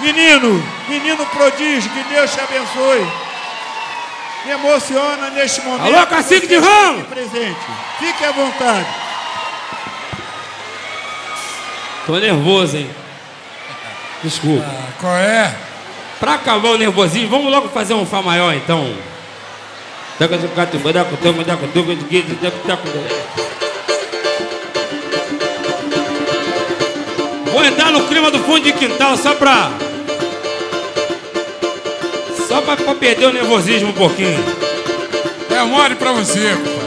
Menino, menino prodígio, que Deus te abençoe. Me emociona neste momento. Alô, cacique de Ramos! Presente. Fique à vontade. Tô nervoso, hein? Desculpa. Ah, qual é? Pra acabar o nervosismo, vamos logo fazer um Fá maior, então. Vou entrar no clima do fundo de quintal só pra. Só pra, pra perder o nervosismo um pouquinho. É mole pra você, compadre.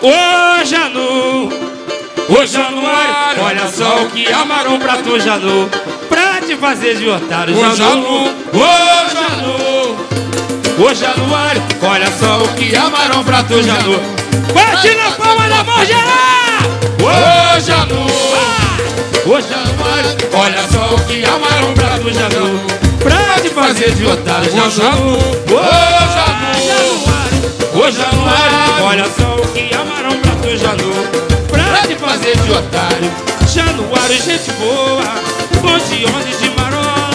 Ô Janu, ô Januário, olha só o que amaram pra tu, Janu, pra te fazer de otário, Ô, Janu, Janu. ô Janu, ô Januário, olha só o que amaram pra tu, Janu, bate na palma da mão geral, ô Janu, ô Januário, olha só o que amaram pra tu, Janu, pra te fazer de otário, Ô, Janu. ô Januário. Ô Januário, olha só o que amaram pra tu, Janu Pra te fazer de otário Januário, gente boa. Bom de onde de marola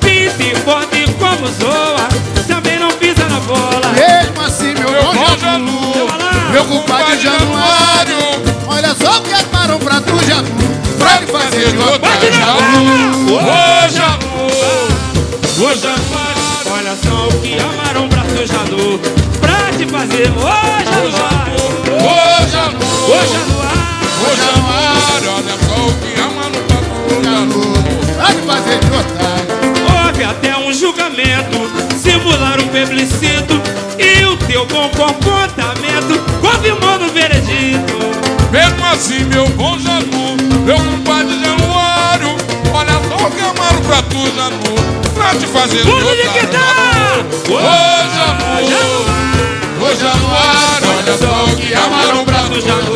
Pinta e forte como zoa. Também não pisa na bola. Mesmo assim, meu Meu bom Janu, meu compadre Januário, olha só o que armaram pra tu, Janu, pra lhe fazer Janu. palma Ô Janu Ô Januário, olha só o que amaram pra tu, Janu Pra te fazer, ô Januário Ô, Janu. Ô Januário Ô, Januário, olha só o que ama no patrulho. Janu, pra lhe fazer de otário. Houve até um julgamento, simular um plebiscito e o teu bom comportamento confirmou no veredito. Mesmo assim, meu bom Janu, amaram pra tu, Janu, pra te fazer Fundo de guitarra! Ô, Janu, ô, Januário, olha só o que amaram pra tu, Janu,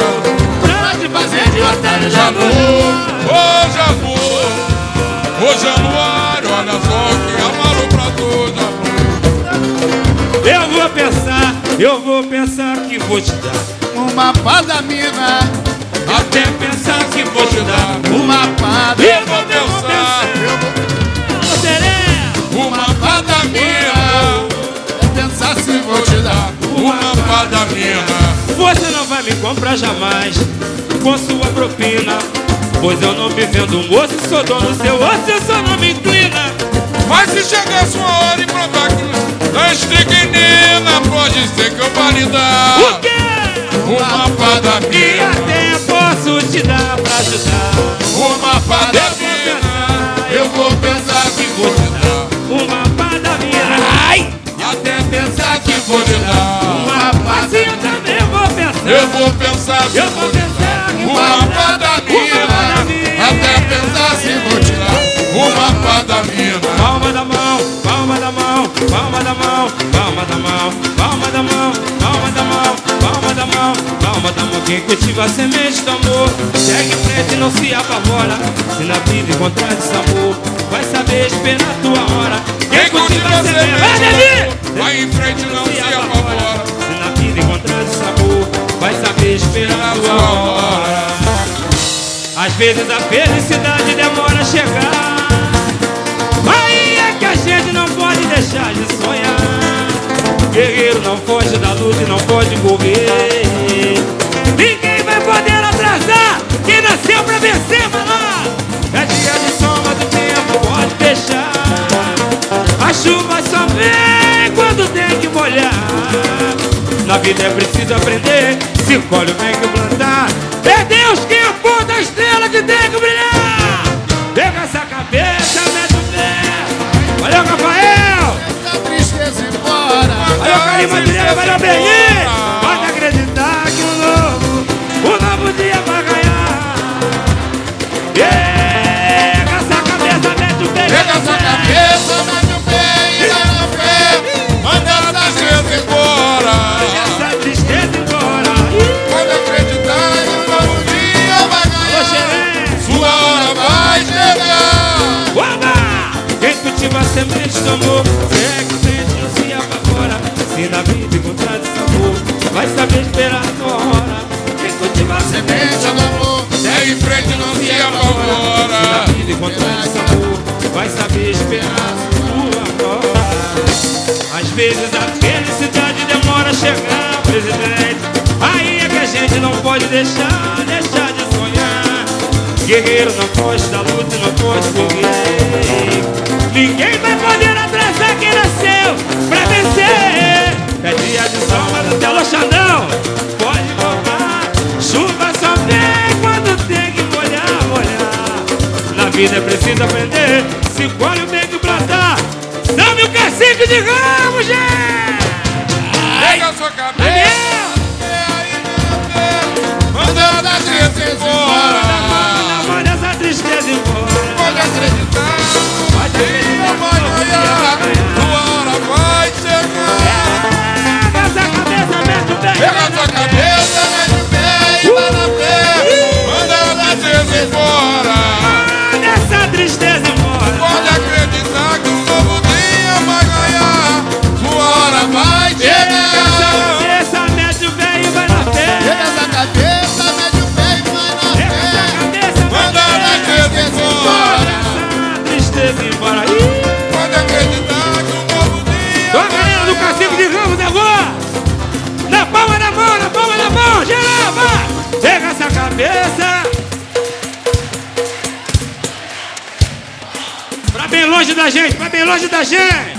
Pra te fazer de otário. Janu. Ô, Janu, ô, Januário, olha só o que amaram pra tu, Janu. Eu vou pensar, eu vou pensar que vou te dar. Uma pá da mina, Até pensar que vou te dar. uma pá da Eu vou pensar, minha. Você não vai me comprar jamais com sua propina. Pois eu não me vendo moço, sou dono do seu osso, eu só não me inclina. Mas se chegar sua hora e provar que não estriquinina, pode ser que eu vá lhe dar O quê? uma fada E até posso te dar pra ajudar. uma fada. Eu vou pensar que vou te dar, Uma assim eu também vou pensar. Eu vou pensar se Eu vou pensar uma te fada dar. Uma pada minha, minha. até pensar se vou te dar uma fada minha. Palma da mão, palma da mão, palma da mão, palma da mão, palma da mão, palma da mão, palma da mão, palma da mão. Quem cultiva a semente do amor, segue em frente e não se apavora. Se na vida encontrar desamor, vai saber esperar a tua hora. Quem cultiva a semente vai em frente, não se apavora. Se na vida encontrar sabor, vai saber esperar a tua hora. Às vezes a felicidade demora a chegar. Aí é que a gente não pode deixar de sonhar. Guerreiro não foge da luta e não pode correr. Ninguém vai poder atrasar quem nasceu pra vencer, maná. É dia de chuva só vem quando tem que molhar. Na vida é preciso aprender. Se colhe o bem que plantar. É Deus quem aponta a estrela que tem que brilhar. Pega essa cabeça, mete o pé. Valeu, Rafael. Essa tristeza embora. Valeu, Madureira. Valeu, Berlim. semente do amor. Segue o vento e se apavora Se na vida encontrar desamor. Vai saber esperar a tua hora. Quem cultiva a semente do amor. Segue em frente não se apavora. Se na vida encontrar desamor Vai saber esperar a tua hora. Às vezes a felicidade demora a chegar, presidente. Aí é que a gente não pode deixar, deixar de sonhar. Guerreiro não pode da luta, não pode correr Ninguém vai poder atrasar quem nasceu pra vencer. É dia de sol, mas o Xandão pode voltar. Chuva só vem quando tem que molhar, molhar. Na vida é preciso aprender. Se colhe o bem que plantar. Dame o cacique de ramo, gente! Pega a sua cabeça. Da gente, pra bem longe da gente!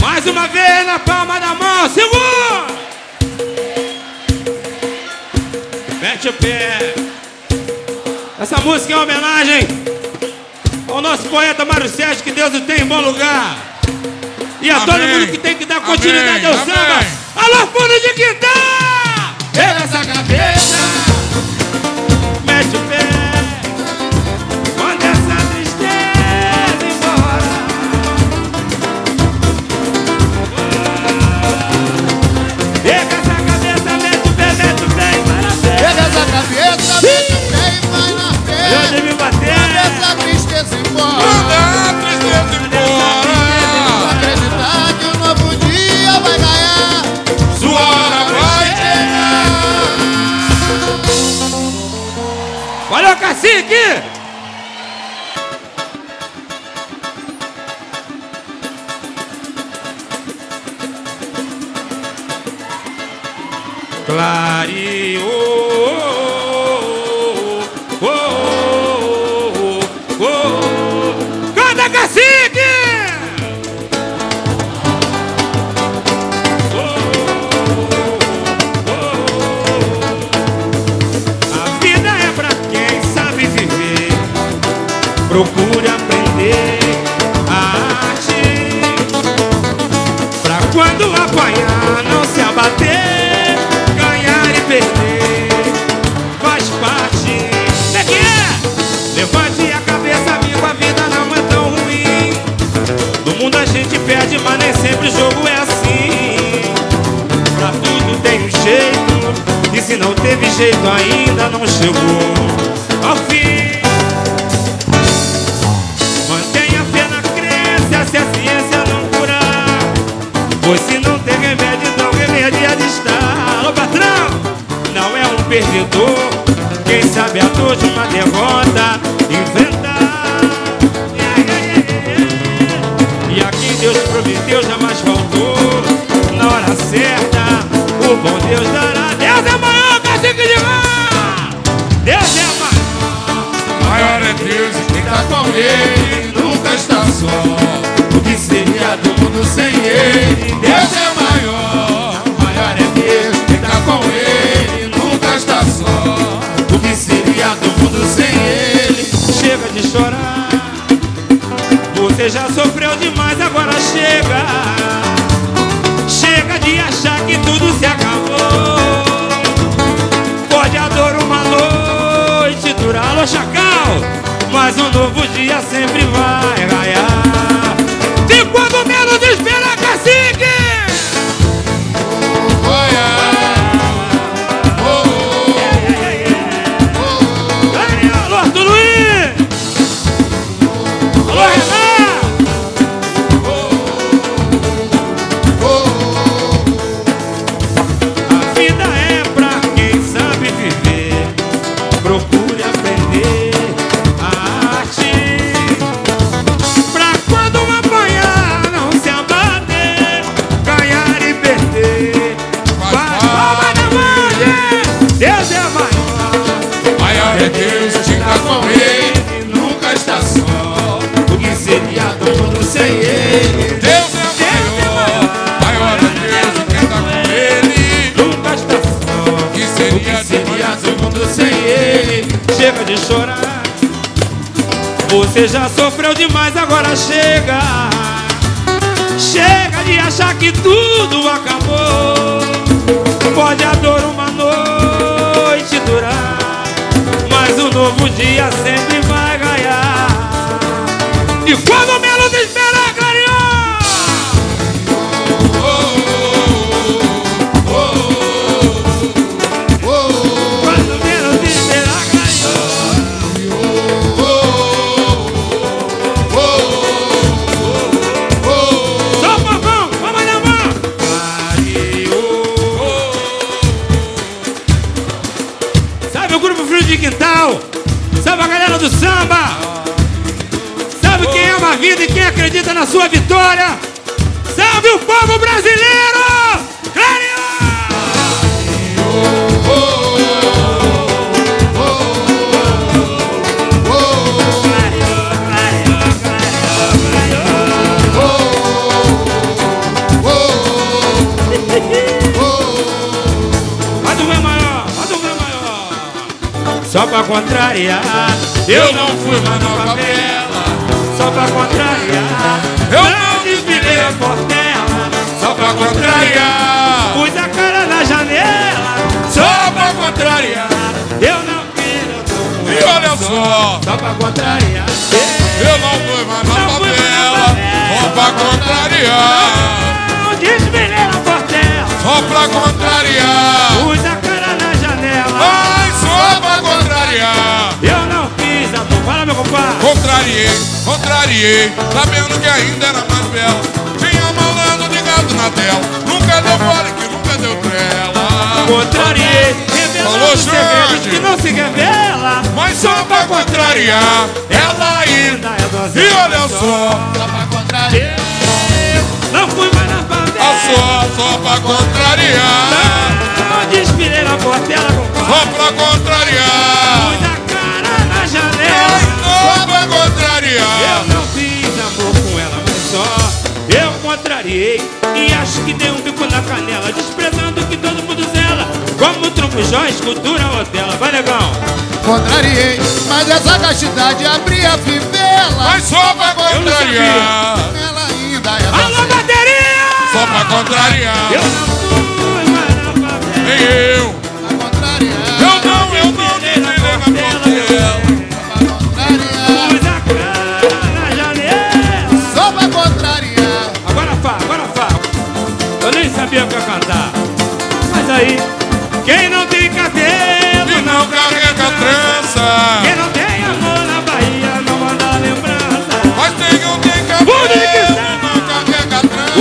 Mais uma vez na palma da mão, segura! Mete o pé! Essa música é uma homenagem ao nosso poeta Mário Sérgio, que Deus o tem em bom lugar. E a todo Amém. mundo que tem que dar continuidade ao Amém. samba. Alô, fundo de quintal! Pega essa cabeça, o pé, cacique! Clareou. O jogo é assim. Pra tudo tem um jeito. E se não teve jeito ainda não chegou. Ao fim Mantenha fé na crença se a ciência não curar. Pois se não tem remédio então remediado está Alô patrão, não é um perdedor. Quem sabe a dor de uma derrota Deus jamais faltou. Na hora certa, o bom Deus dará. Deus é maior, cacique de mar Deus é maior. Maior é Deus e quem tá com ele nunca está só. O que seria do mundo sem ele? Deus é maior. maior é Deus Quem tá com ele nunca está só. O que seria do mundo sem ele? Chega de chorar. Você já sofreu chega, chega de achar que tudo se acabou. Pode a dor uma noite durar, alô chacal, mas um novo dia sempre Você já sofreu demais, agora chega. Chega de achar que tudo acabou. Pode a dor uma noite durar, mas o novo dia sempre vai ganhar. E quando menos sua vitória? Salve o povo brasileiro! Só pra contrariar, Eu não fui mais favela, só pra contrariar. Eu não desfilei a portela, só pra contrariar, Pus a cara na janela, só pra contrariar. eu não quero, E olha só, Só pra contrariar. eu não fui mais na favela, só pra contrariar, Não desfilei a portela, só pra contrariar. Contrariei, contrariei, sabendo que ainda era mais bela. Tinha malandro ligado na tela, nunca deu fora que nunca deu trela. Contrariei, revelando segredos que não se revela. Mas só pra contrariar, ela ainda. é doce. E olha só, Só pra contrariar. Não fui mais na favela. a só, só pra contrariar. Não desfilei na portela, compadre. Só pra contrariar, Pus a cara na janela. Eu não fiz amor com ela, mas só eu contrariei. E acho que dei um bico na canela, desprezando que todo mundo zela. Como trombo jó, escultura rotela. Vai, negão. Contrariei, mas essa castidade abria a fivela. Mas só pra contrariar, Ela ainda é Alô, bateria! só pra contrariar. Eu não fui. Nem eu, Quem não tem cabelo, E não carrega trança. Quem não tem amor na Bahia, não manda lembrança. Mas tem um tem cabelo e não carrega trança.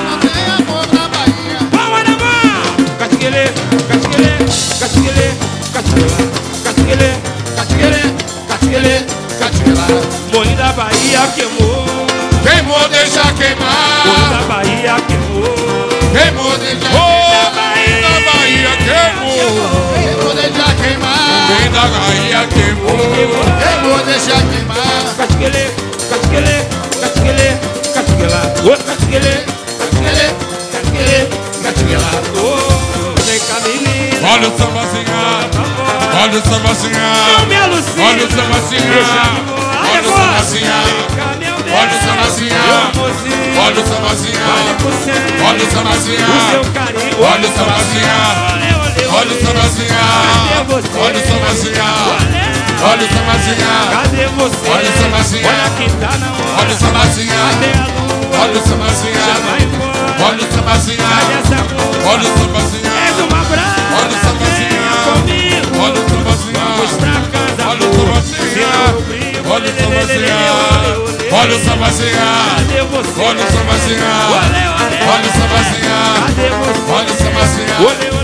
Não tem amor na Bahia. Palma na mão! Casquele, casquele, casquele, casquele, casquele, casquele, casquele. Moinho da Bahia queimou, Queimou, deixa queimar. da Bahia queimou. Queimou, deixa queimar. Da Bahia queimou. Queimou, deixa queimar. Casquele, casquela. Ô, casquele, casquele, casquele, casquela. Ô, vem cá, menina. Olha o sambazinha. Olha o Não sambazinha. me alucina. Olha o sambazinha. Olha o sambazinha. Olha o sambazinha. Olha o sambazinha. Olha o sambazinha. Olha o sambazinha. Olha o sambazinha. Olha o sambazinha. Olha o sambazinha. Cadê você? Olha o sambazinha. Olha quem tá na hora. Olha o sambazinha. Cadê a lua? Olha o embora. Olha o sambazinha. Cadê essa lua? Olha o sambazinha. És uma brava. Olha o sambazinha. Venha comigo. Olha o sambazinha. Vamos pra casa. Olha o brinco, Olha o lê. Olha o sambazinha. Cadê você? Olha o olê. Olha o sambazinha. Cadê você? Olha o sambazinha.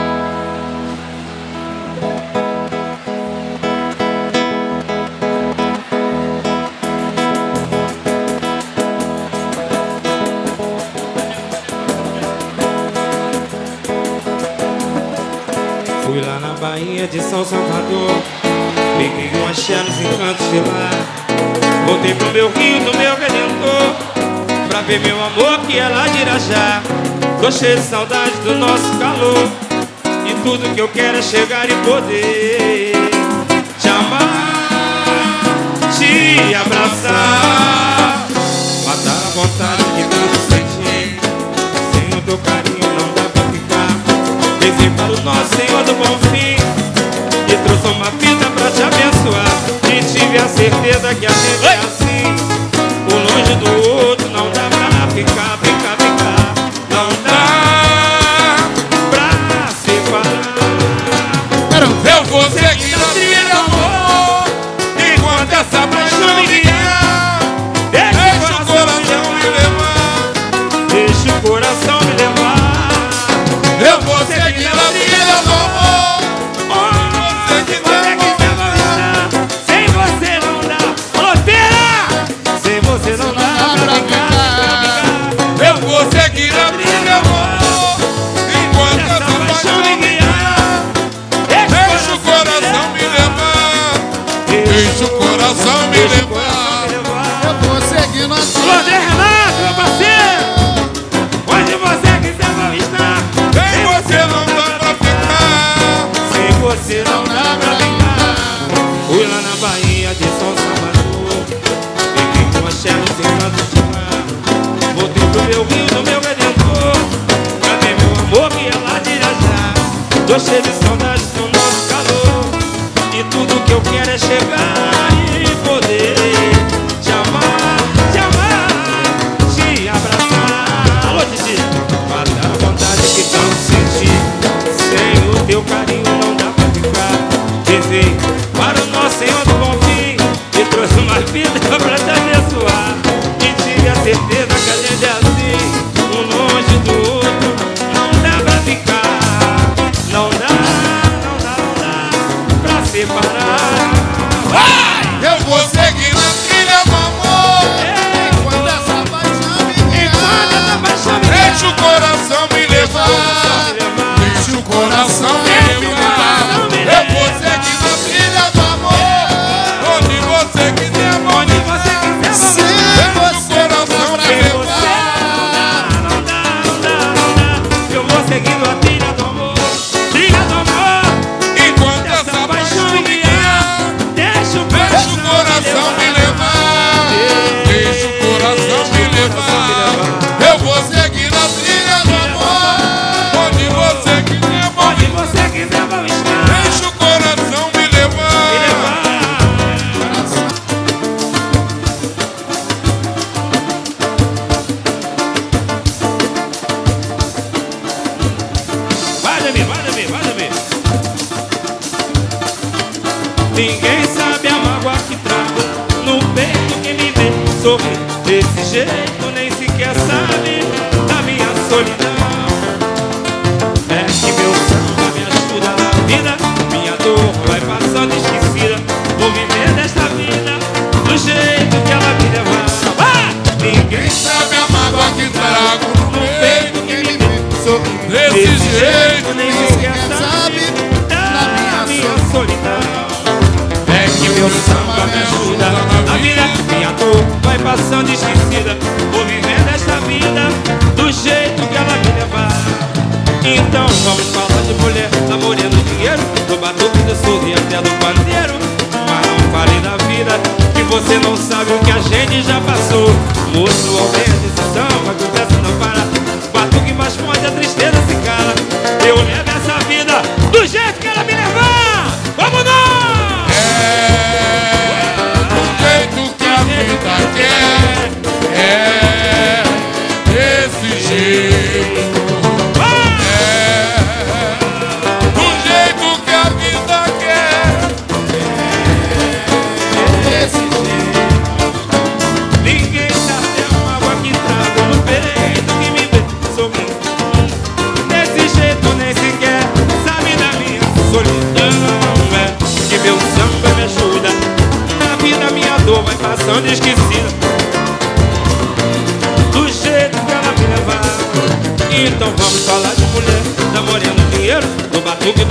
de São Salvador. Me criou achando nos encantos de lá Voltei pro meu rio do meu redentor Pra ver meu amor que é lá de Irajá. Tô cheio de saudade do nosso calor E tudo que eu quero é chegar e poder Te amar, te abraçar. Matar a vontade que tanto senti Sem o teu carinho não dá pra ficar. Vem para o nosso Senhor do Bom Cruzou uma fita pra te abençoar. E tive a certeza que a gente é assim. O longe do outro não dá pra ficar. coração me levar. Eu tô seguindo a sua. Alô, André Renato, meu parceiro. Onde você quiser, vou estar. Sem você não dá pra ficar. Sem você não dá pra ficar. Fui lá na Bahia de São Salvador. Fiquei com a Chelo sem tanto de mar. Voltei pro meu rio, no meu redentor. Cadê meu amor que é lá de Jajá? Tô cheio de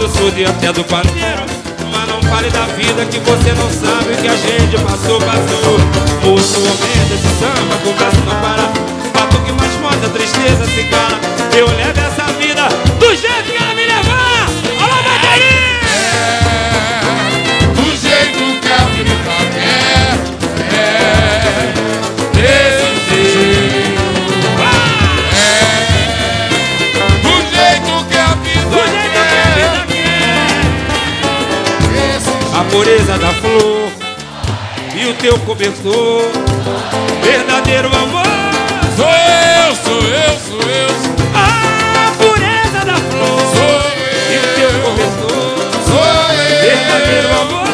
do sul e até do paneiro. Mas não fale da vida que você não sabe que a gente passou, passou. Moço, homem desse samba, conversa não para. Batuque mais forte, a tristeza se cala. Eu levo essa vida do jeito pureza da flor e o teu cobertor, verdadeiro amor. Sou eu, sou eu, sou eu. A pureza da flor Sou e o teu cobertor, Sou eu. verdadeiro amor.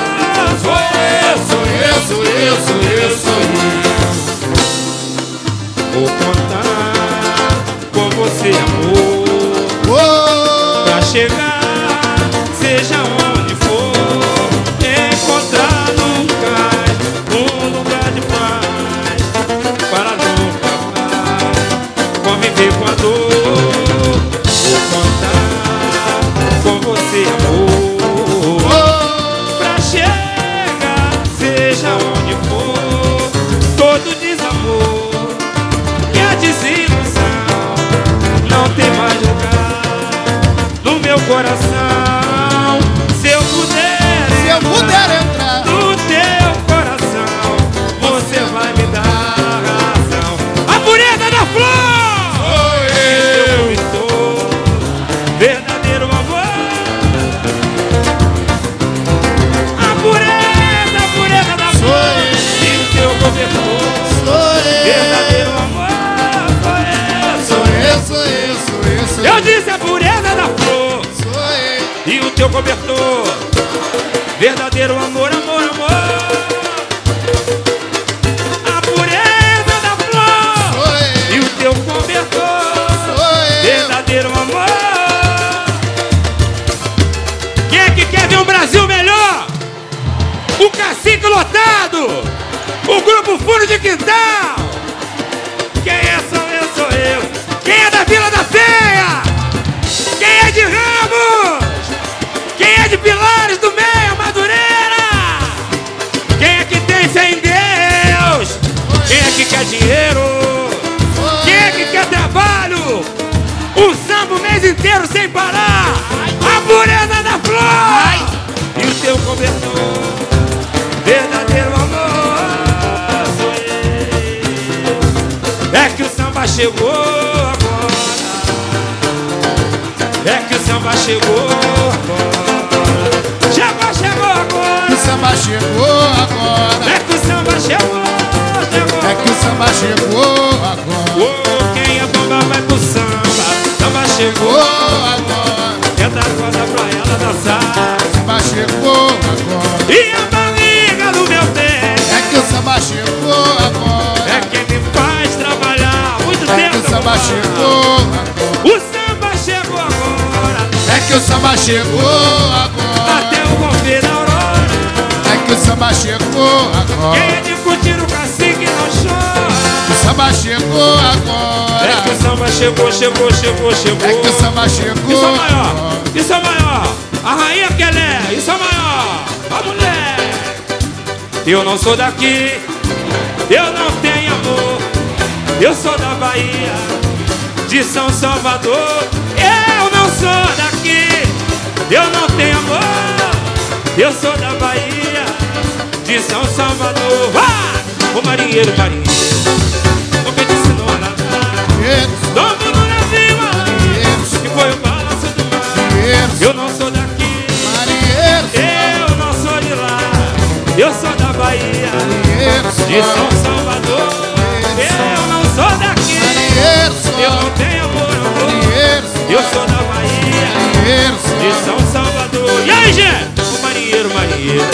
Sou eu, sou eu, sou eu, sou eu, sou eu. Vou contar com você, amor, seja onde for, cobertor. Chegou agora. É que o samba chegou samba chegou agora. Até o romper da aurora. É que o samba chegou agora. Quem é de curtir o cacique não chora. O samba chegou É agora. que o samba chegou, chegou, chegou, chegou. É que o samba Isso chegou é maior, agora. isso é maior. A rainha Kelé, isso é maior. A mulher. Eu não sou daqui, eu não tenho amor. Eu sou da Bahia, de São Salvador. Eu não sou daqui, eu não tenho amor. Eu sou da Bahia, de São Salvador. Vai! O marinheiro, marinheiro, o que te ensinou a nadar? Dinheiro, Dono do navio, dinheiro, que foi o balanço do mar. Eu não sou daqui, marinheiro, eu não sou de lá. Eu sou da Bahia, de São Salvador. Eu não sou daqui, marinheiro, eu não tenho amor, amor. Eu sou da Bahia, de São Salvador. E aí, gente? O marinheiro, marinheiro,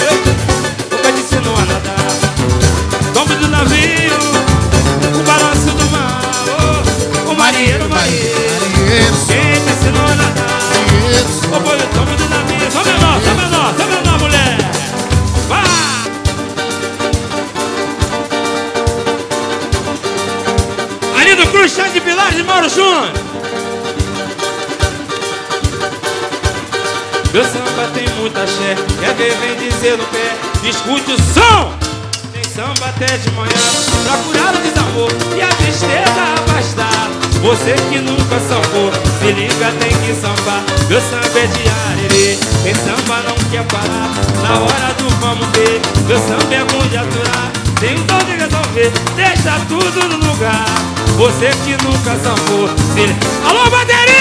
tem muita axé Quer ver, vem dizer no pé. Escute o som. Tem samba até de manhã. Pra curar o desamor E a tristeza afastar. Você que nunca sambou. Se liga, tem que sambar. Meu samba é de arerê. Quem samba não quer parar. Na hora do vamos ver. Meu samba é bom de aturar. Tem um dom de resolver. Deixa tudo no lugar. Você que nunca sambou. Se Alô, bateria!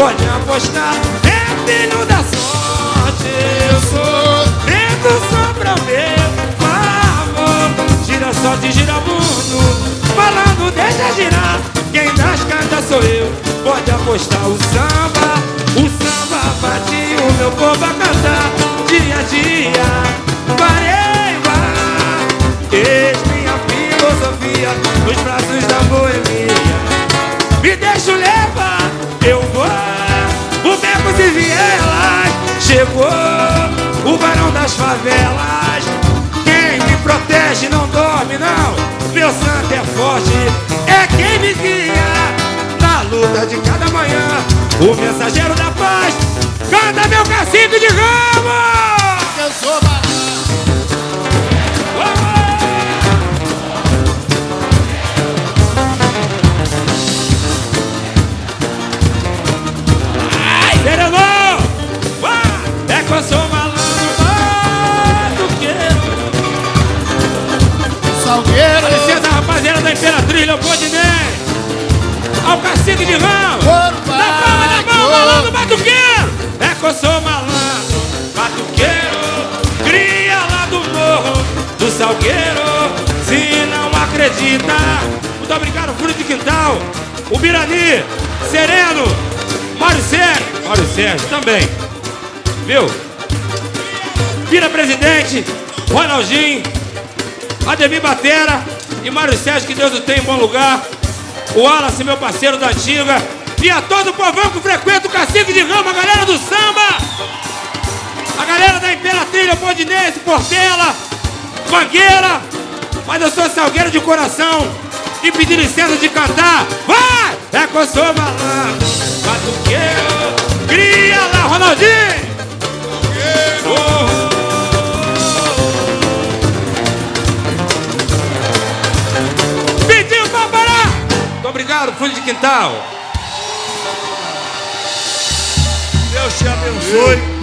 Pode apostar É filho da sorte. Eu sou Dentro só pra ver o pavor Gira sorte, gira mundo Falando deixa girar Quem dá escada sou eu. Pode apostar o samba O samba bate o meu povo a cantar. Dia a dia Pareba Eis minha filosofia Nos braços da boemia Me deixo levar Eu vou. O beco de vielas Chegou O barão das favelas. Quem me protege não dorme não. Meu santo é forte É quem me guia. Na luta de cada manhã O mensageiro da paz Canta meu cacique de ramo Eu sou malandro Serenou! Vá! É que eu sou malandro, batuqueiro Salgueiro. Dá licença, rapaziada da Imperatriz, Leopoldinei. Ao cacique de Ouro Na palma da mão, malandro, batuqueiro. É que eu sou malandro, batuqueiro. Cria lá do morro, do salgueiro. Se não acredita. Muito obrigado, Fúrio de Quintal. O Birani, Sereno Mário Sérgio. Mário Sérgio também. Viu? Vira presidente, Ronaldinho, Ademir Batera e Mário Sérgio, que Deus o tenha em bom lugar. O Wallace, meu parceiro da antiga. E a todo o povão que frequenta o Cacique de Rama, a galera do samba. A galera da Imperatriz, Leopoldinense, Portela, Mangueira. Mas eu sou salgueiro de coração e pedi licença de cantar. Vai! É com o sou malandro, alegria lá, Ronaldinho! Pediu pra parar! Muito obrigado, fundo de quintal! Deus te abençoe!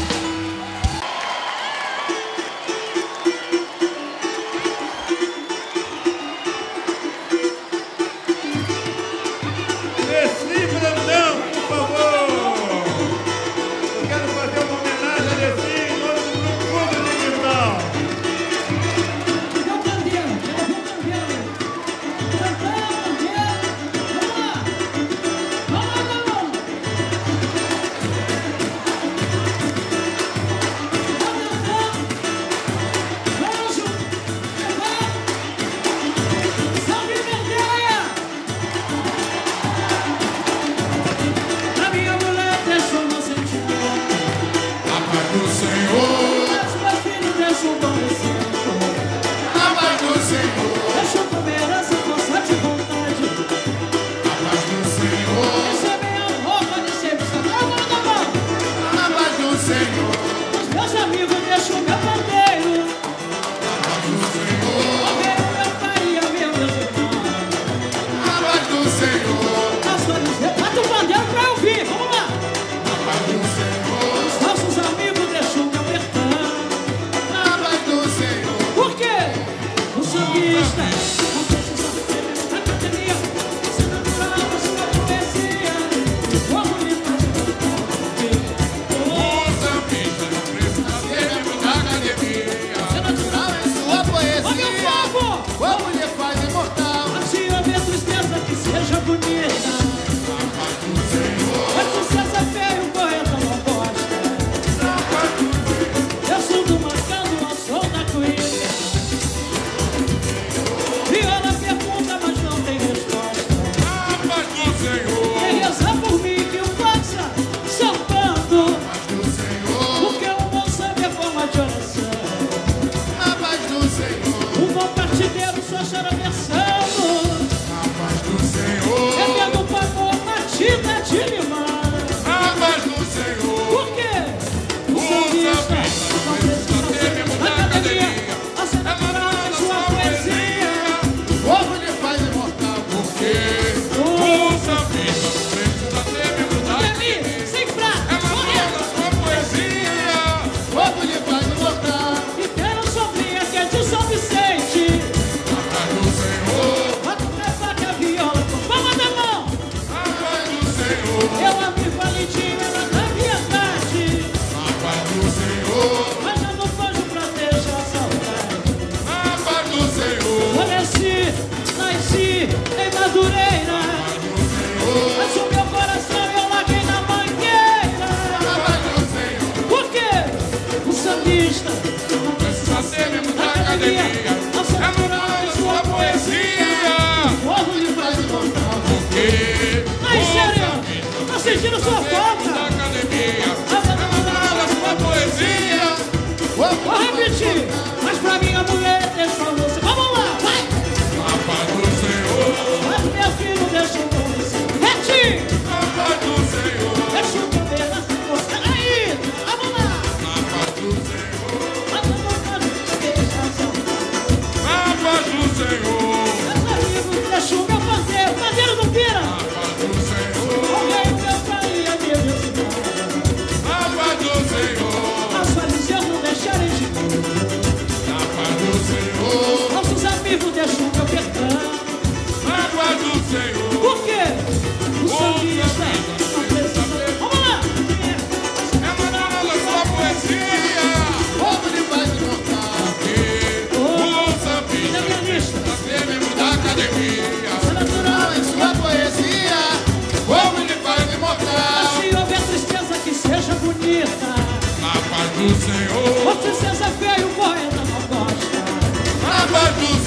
Por favor!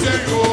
Senhor.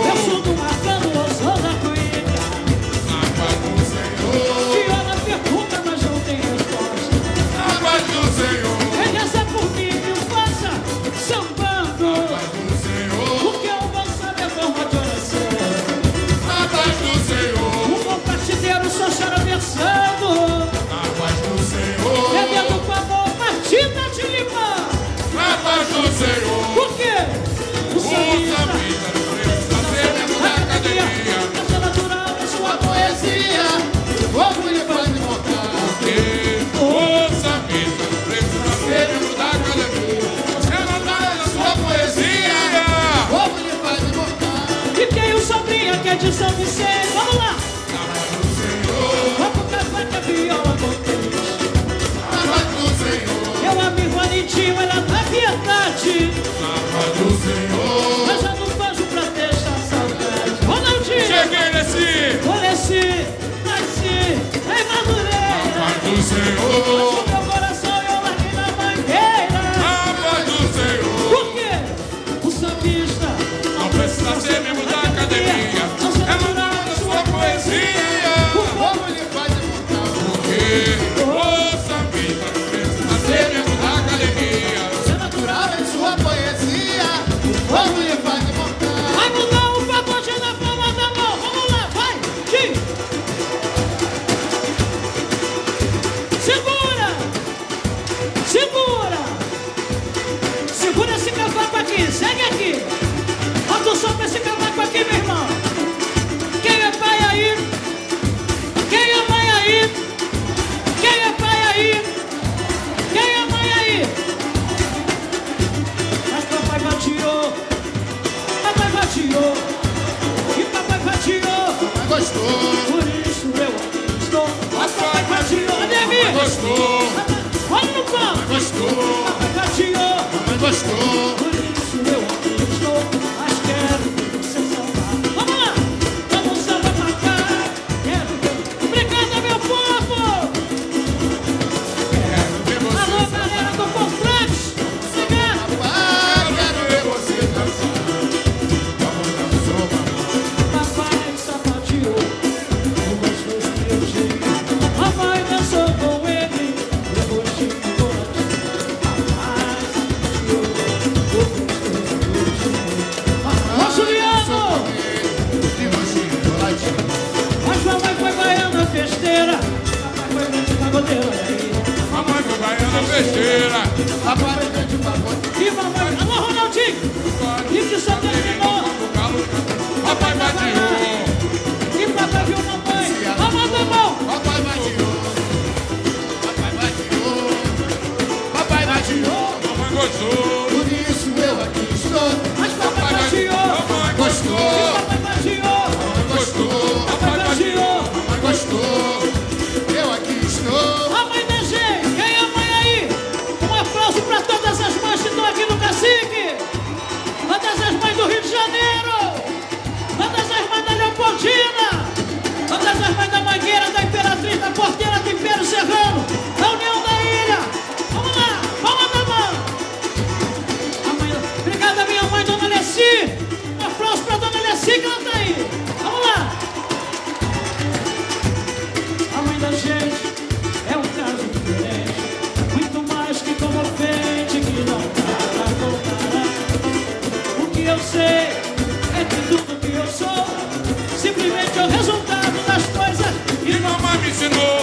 ensinou,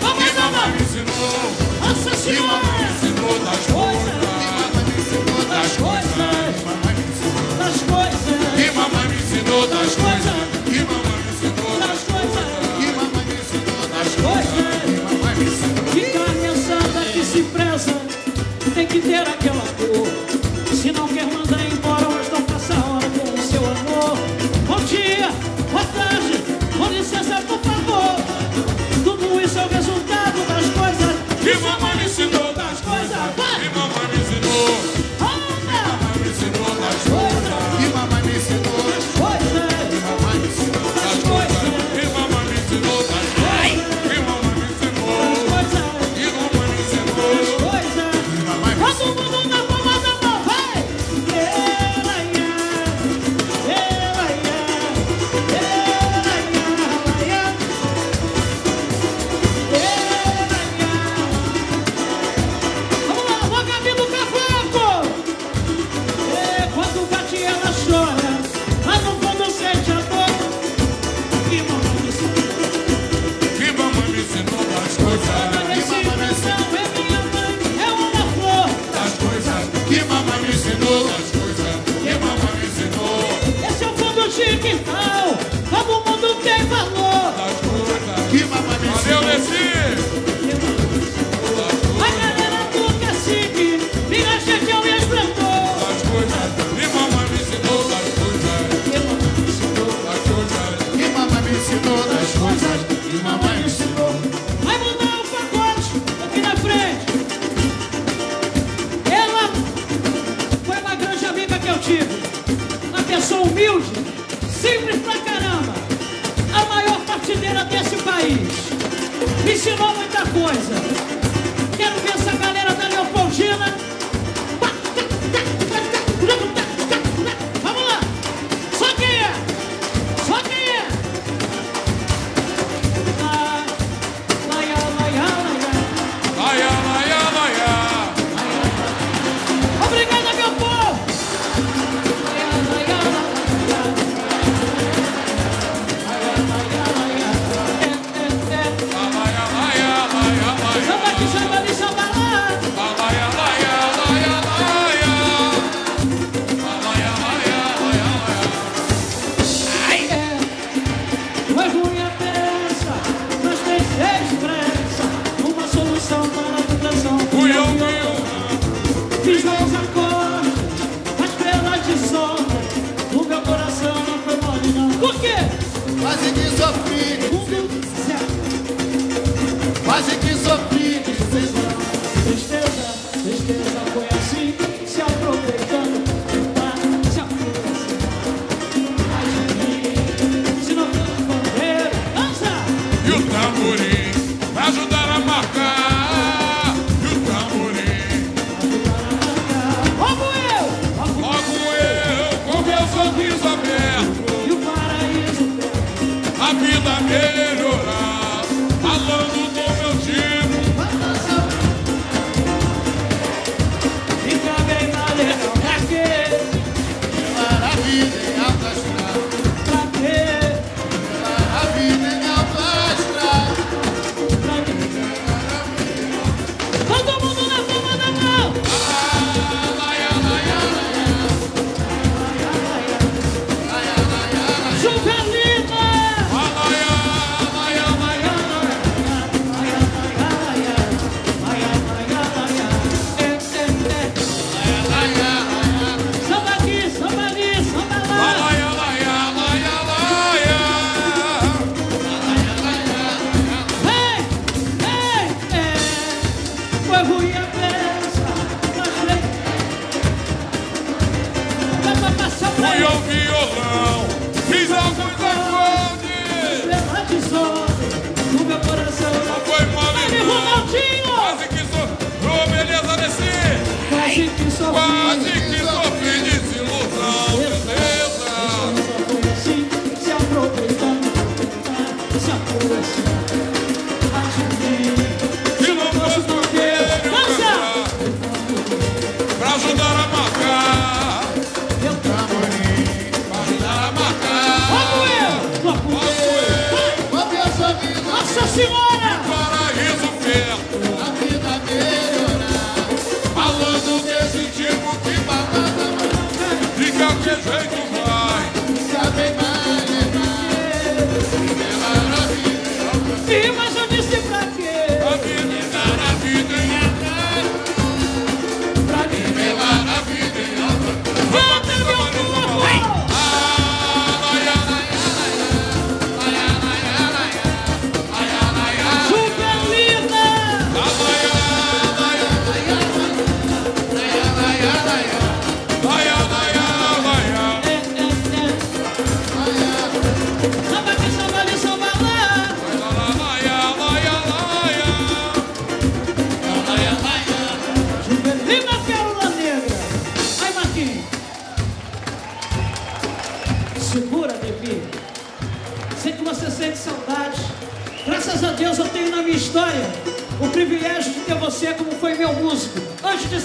a minha mamãe me ensinou, mamãe me ensinou das coisas, das coisas, das coisas, mamãe me ensinou das coisas, mamãe me ensinou das coisas, mamãe me ensinou das coisas, mamãe me que se preza tem que ter a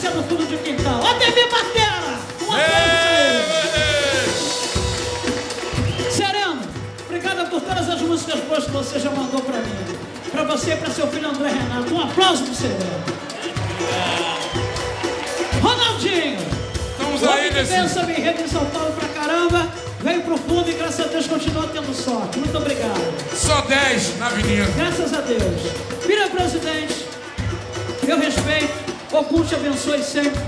delícia no fundo de quintal. Ó, TV Batera! Um aplauso Sereno, obrigada por todas as músicas boas que você já mandou pra mim. Pra você e pra seu filho André Renato. Um aplauso pro Sereno. Ronaldinho! Estamos aí, nesse... Pensa em rede em São Paulo pra caramba, veio pro fundo e graças a Deus continua tendo sorte. Muito obrigado. Só 10 na avenida. Graças a Deus. Vira presidente, meu respeito. Ogum te abençoe sempre.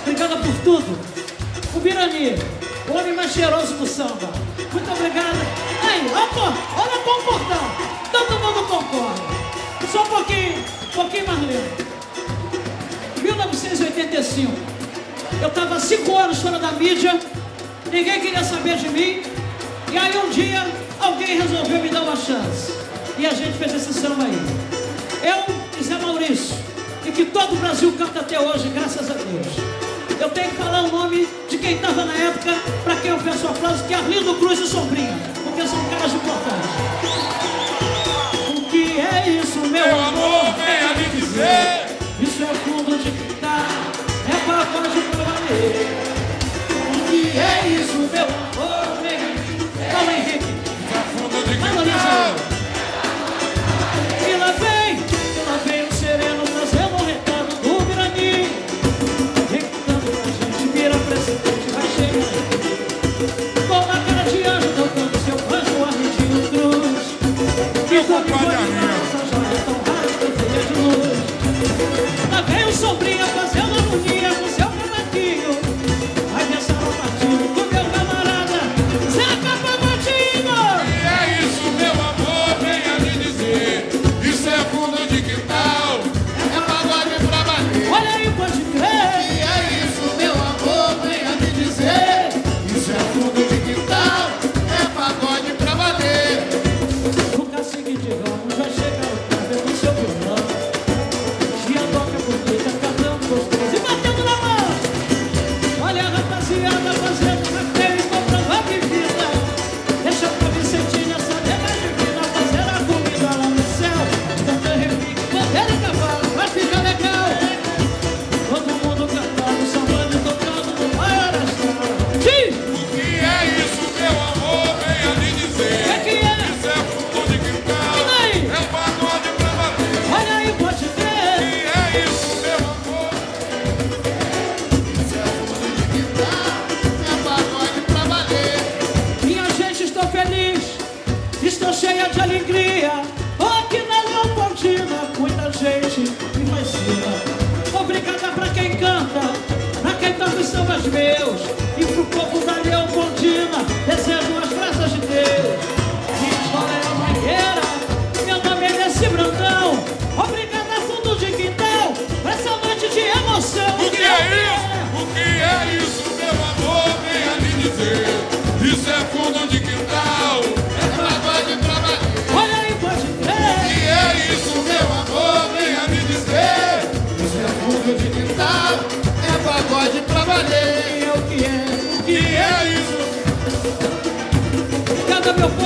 Obrigada por tudo. O Birani, o homem mais cheiroso do samba. Muito obrigada. Aí, opa, olha qual portal. Todo mundo concorda. Só um pouquinho, um pouquinho mais lento. 1985. Eu estava cinco anos fora da mídia. Ninguém queria saber de mim. E aí um dia alguém resolveu me dar uma chance. E a gente fez esse samba aí. Eu e Zé Maurício que todo o Brasil canta até hoje, graças a Deus. Eu tenho que falar o nome de quem estava na época, para quem eu peço a frase, que é Arlindo Cruz e Sombrinha, porque são caras importantes. O que é isso, meu, meu amor? Venha me dizer. Isso é fundo de gritar, é papo de provaler. O que é isso, meu amor? Vem, Paulo Henrique. Isso é fundo de. chacoalha. 몇 번.